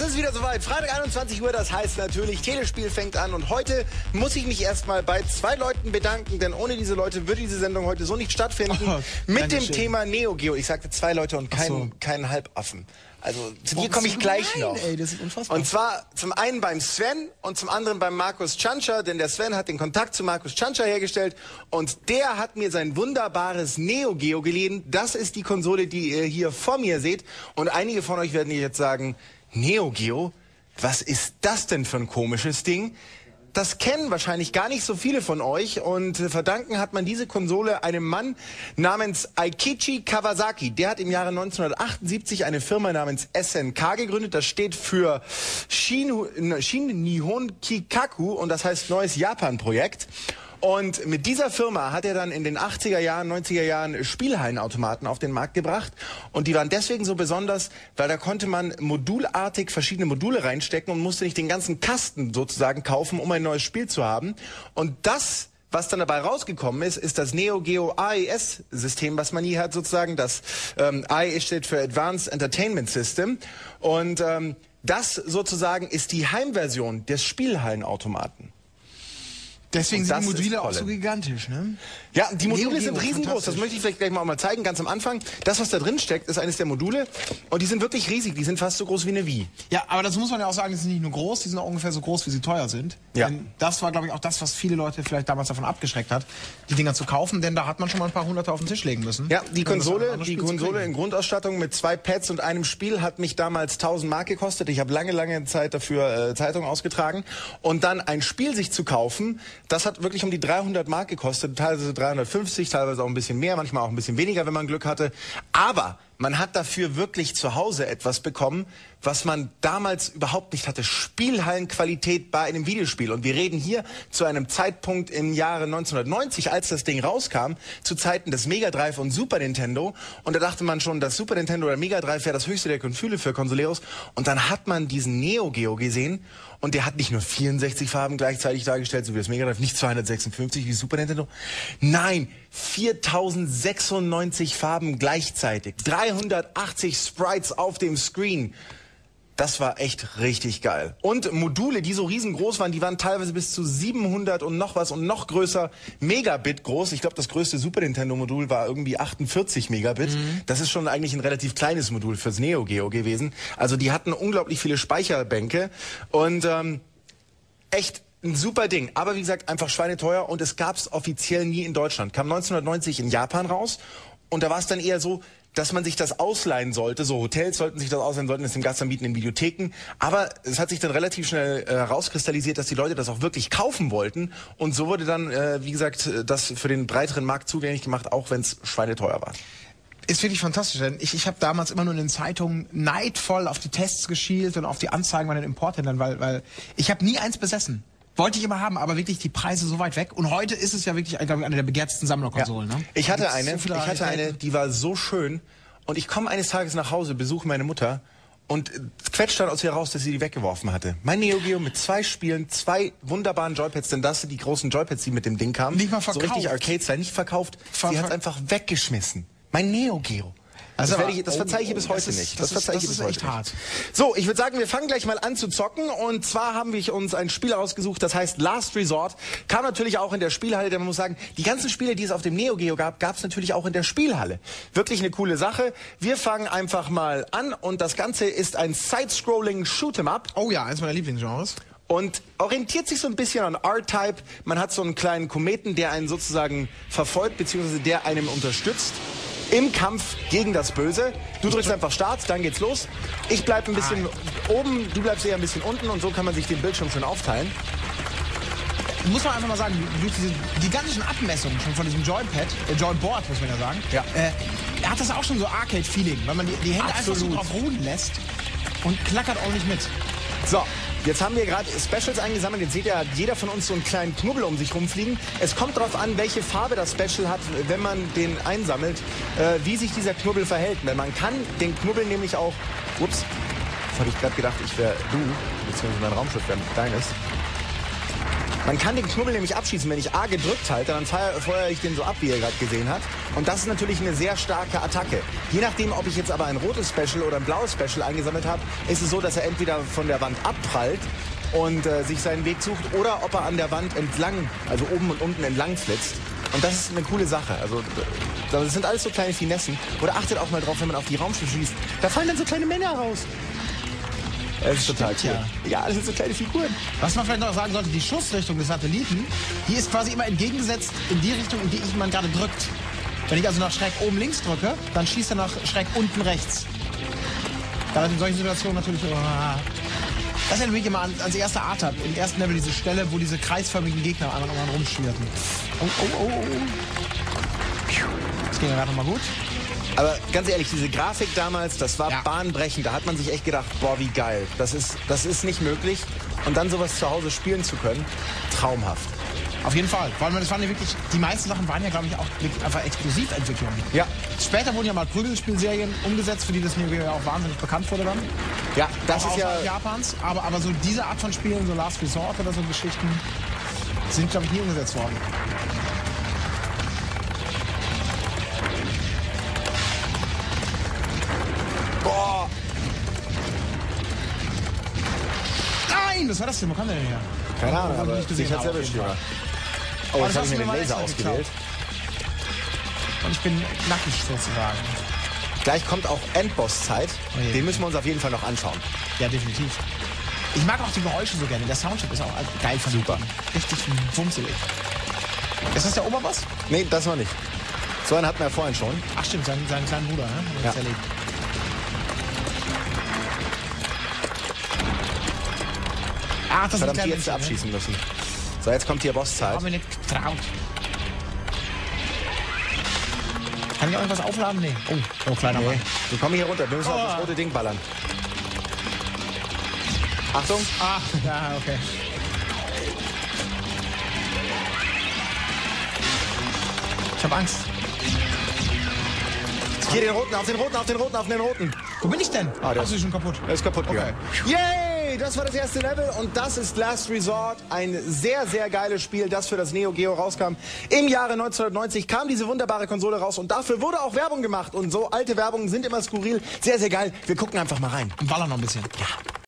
es ist wieder soweit. Freitag 21 Uhr, das heißt natürlich, Telespiel fängt an. Und heute muss ich mich erstmal bei zwei Leuten bedanken, denn ohne diese Leute würde diese Sendung heute so nicht stattfinden. Oh, mit dem schön. Thema Neo Geo. Ich sagte zwei Leute und keinen, so. keinen Halbaffen. Also zu Boah, dir komme ich gleich gemein, noch. ey, das ist unfassbar. Und zwar zum einen beim Sven und zum anderen beim Markus Chanscher, denn der Sven hat den Kontakt zu Markus Chanscher hergestellt und der hat mir sein wunderbares Neo Geo geliehen. Das ist die Konsole, die ihr hier vor mir seht. Und einige von euch werden jetzt sagen, Neo Geo? Was ist das denn für ein komisches Ding? Das kennen wahrscheinlich gar nicht so viele von euch und verdanken hat man diese Konsole einem Mann namens Aikichi Kawasaki. Der hat im Jahre 1978 eine Firma namens SNK gegründet. Das steht für Shin, Shin Nihon Kikaku und das heißt Neues Japan-Projekt. Und mit dieser Firma hat er dann in den 80er Jahren, 90er Jahren Spielhallenautomaten auf den Markt gebracht. Und die waren deswegen so besonders, weil da konnte man modulartig verschiedene Module reinstecken und musste nicht den ganzen Kasten sozusagen kaufen, um ein neues Spiel zu haben. Und das was dann dabei rausgekommen ist, ist das Neo Geo AES-System, was man hier hat, sozusagen. Das ähm, AES steht für Advanced Entertainment System. Und ähm, das sozusagen ist die Heimversion des Spielhallenautomaten. Deswegen sind die Module auch so gigantisch, ne? Ja, die Module Neo sind riesengroß. Das möchte ich vielleicht gleich mal, mal zeigen, ganz am Anfang. Das, was da drin steckt, ist eines der Module. Und die sind wirklich riesig. Die sind fast so groß wie eine Wii. Ja, aber das muss man ja auch sagen, die sind nicht nur groß, die sind auch ungefähr so groß, wie sie teuer sind. Ja. Denn das war, glaube ich, auch das, was viele Leute vielleicht damals davon abgeschreckt hat, die Dinger zu kaufen, denn da hat man schon mal ein paar Hunderte auf den Tisch legen müssen. Ja, die Konsole, die Konsole in Grundausstattung mit zwei Pads und einem Spiel hat mich damals 1000 Mark gekostet. Ich habe lange, lange Zeit dafür äh, Zeitung ausgetragen. Und dann ein Spiel sich zu kaufen, das hat wirklich um die 300 Mark gekostet, teilweise 350, teilweise auch ein bisschen mehr, manchmal auch ein bisschen weniger, wenn man Glück hatte. Aber man hat dafür wirklich zu Hause etwas bekommen, was man damals überhaupt nicht hatte. Spielhallenqualität bei einem Videospiel. Und wir reden hier zu einem Zeitpunkt im Jahre 1990, als das Ding rauskam, zu Zeiten des Mega Drive und Super Nintendo. Und da dachte man schon, das Super Nintendo oder Mega Drive wäre das höchste der Gefühle für Consoleros. Und dann hat man diesen Neo Geo gesehen. Und der hat nicht nur 64 Farben gleichzeitig dargestellt, so wie das Mega Drive, nicht 256 wie Super Nintendo. Nein, 4096 Farben gleichzeitig. 380 Sprites auf dem Screen. Das war echt richtig geil. Und Module, die so riesengroß waren, die waren teilweise bis zu 700 und noch was und noch größer Megabit groß. Ich glaube, das größte Super Nintendo Modul war irgendwie 48 Megabit. Das ist schon eigentlich ein relativ kleines Modul fürs Neo Geo gewesen. Also die hatten unglaublich viele Speicherbänke und ähm, echt ein super Ding. Aber wie gesagt, einfach schweineteuer und es gab es offiziell nie in Deutschland. Kam 1990 in Japan raus und da war es dann eher so, dass man sich das ausleihen sollte. So Hotels sollten sich das ausleihen, sollten es dem Gast anbieten in Videotheken. Aber es hat sich dann relativ schnell äh, herauskristallisiert, dass die Leute das auch wirklich kaufen wollten. Und so wurde dann, äh, wie gesagt, äh, das für den breiteren Markt zugänglich gemacht, auch wenn es schweineteuer war. Ist wirklich fantastisch, denn ich, ich habe damals immer nur in den Zeitungen neidvoll auf die Tests geschielt und auf die Anzeigen bei den Importhändlern, weil, weil ich habe nie eins besessen. Wollte ich immer haben, aber wirklich die Preise so weit weg. Und heute ist es ja wirklich, glaube ich, eine der begehrtesten Sammlerkonsolen. Ne? Ich hatte eine, so ich hatte eine, die war so schön. Und ich komme eines Tages nach Hause, besuche meine Mutter und äh, quetscht dann aus ihr raus, dass sie die weggeworfen hatte. Mein Neo Geo mit zwei Spielen, zwei wunderbaren Joypads, denn das sind die großen Joypads, die mit dem Ding kamen. Nicht mal So verkauft. richtig Arcade-Style, nicht verkauft. Ver- sie hat einfach weggeschmissen. Mein Neo Geo. Also das, ich, das oh, verzeihe ich oh, bis das heute ist- nicht. das ist- verzeihe ich das bis ist heute echt nicht. hart. So, ich würde sagen, wir fangen gleich mal an zu zocken. Und zwar haben wir uns ein Spiel ausgesucht, das heißt Last Resort. Kam natürlich auch in der Spielhalle, denn man muss sagen, die ganzen Spiele, die es auf dem Neo Geo gab, gab es natürlich auch in der Spielhalle. Wirklich eine coole Sache. Wir fangen einfach mal an und das Ganze ist ein Side-Scrolling Shoot'em Up Oh ja, eins meiner Lieblingsgenres. und orientiert sich so ein bisschen an R-Type. Man hat so einen kleinen Kometen, der einen sozusagen verfolgt, beziehungsweise der einem unterstützt im Kampf gegen das Böse. Du drückst einfach Start, dann geht's los. Ich bleib ein bisschen oben, du bleibst eher ein bisschen unten und so kann man sich den Bildschirm schön aufteilen. Muss man einfach mal sagen, durch diese gigantischen Abmessungen schon von diesem Joypad, äh, Joyboard muss man ja sagen, Ja. äh, hat das auch schon so Arcade-Feeling, weil man die, die Hände einfach so Absolut. drauf ruhen lässt und klackert auch nicht mit. So, jetzt haben wir gerade Specials eingesammelt. Jetzt seht ihr, hat jeder von uns so einen kleinen Knubbel um sich rumfliegen. Es kommt darauf an, welche Farbe das Special hat, wenn man den einsammelt, äh, wie sich dieser Knubbel verhält. Denn man kann den Knubbel nämlich auch... Ups, das habe ich gerade gedacht, ich wäre du, beziehungsweise mein Raumschiff wäre deines. Man kann den Knubbel nämlich abschießen. Wenn ich A gedrückt halte, dann feuer- feuere ich den so ab, wie ihr gerade gesehen habt. Und das ist natürlich eine sehr starke Attacke. Je nachdem, ob ich jetzt aber ein rotes Special oder ein blaues Special eingesammelt habe, ist es so, dass er entweder von der Wand abprallt und äh, sich seinen Weg sucht oder ob er an der Wand entlang, also oben und unten entlang flitzt. Und das ist eine coole Sache. Also das sind alles so kleine Finessen. Oder achtet auch mal drauf, wenn man auf die Raumschiffe schießt. Da fallen dann so kleine Männer raus. Das ist total cool. Stimmt, Ja. das sind so kleine Figuren. Was man vielleicht noch sagen sollte, die Schussrichtung des Satelliten, die ist quasi immer entgegengesetzt in die Richtung, in die ich man gerade drückt. Wenn ich also nach schräg oben links drücke, dann schießt er nach schräg unten rechts. Da in solchen Situationen natürlich... Oh, das erinnert mich immer an, ans erste Art-Up. Im ersten Level diese Stelle, wo diese kreisförmigen Gegner einmal rumschwirrten. Oh, oh, oh, oh. Das ging ja gerade nochmal gut. Aber ganz ehrlich, diese Grafik damals, das war Ja. bahnbrechend. Da hat man sich echt gedacht, boah, wie geil. Das ist, das ist nicht möglich. Und dann sowas zu Hause spielen zu können, traumhaft. Auf jeden Fall. Vor allem, das waren ja wirklich, die meisten Sachen waren ja, glaube ich, auch einfach Exklusiventwicklungen. Ja. Später wurden ja mal Prügelspielserien umgesetzt, für die das Neo Geo ja auch wahnsinnig bekannt wurde dann. Ja, das Auch ist ja. Japans. Aber, aber so diese Art von Spielen, so Last Resort oder so Geschichten, sind, glaube ich, nie umgesetzt worden. Boah, Nein, was war das denn? Wo kam der denn her? keine Ahnung, ich aber nicht gesehen Junge. Fall. Oh, jetzt habe ich mir den Laser ausgewählt. Und ich bin nackig sozusagen. Gleich kommt auch Endboss-Zeit. Oh. Den müssen wir uns auf jeden Fall noch anschauen. Ja, definitiv. Ich mag auch die Geräusche so gerne. Der Soundtrack ist auch geil von Super. Richtig wumselig. Ist das der Oberboss? Nee, das noch nicht. So einen hatten wir ja vorhin schon. Ach stimmt, seinen, seinen kleinen Bruder, ne? Ja. zerlegt. Ach, das Verdammt, die jetzt Männchen, ne? abschießen müssen. So, jetzt kommt hier Bosszeit. Haben wir nicht getraut. Kann ich auch irgendwas aufladen? Nee. Oh, oh kleiner Nee, Mann. wir kommen hier runter. Wir müssen auf das Oh. rote Ding ballern. Achtung. Ah, ja, okay. Ich hab Angst. Hier den roten, auf den roten, auf den roten, auf den roten. Wo bin ich denn? Ah, der Ach, ist schon kaputt. Er ist kaputt Okay. gegangen. Yay! Das war das erste Level und das ist Last Resort. Ein sehr, sehr geiles Spiel, das für das Neo Geo rauskam. Im Jahre 1990 kam diese wunderbare Konsole raus und dafür wurde auch Werbung gemacht. Und so alte Werbungen sind immer skurril. Sehr, sehr geil. Wir gucken einfach mal rein. Und baller noch ein bisschen. Ja.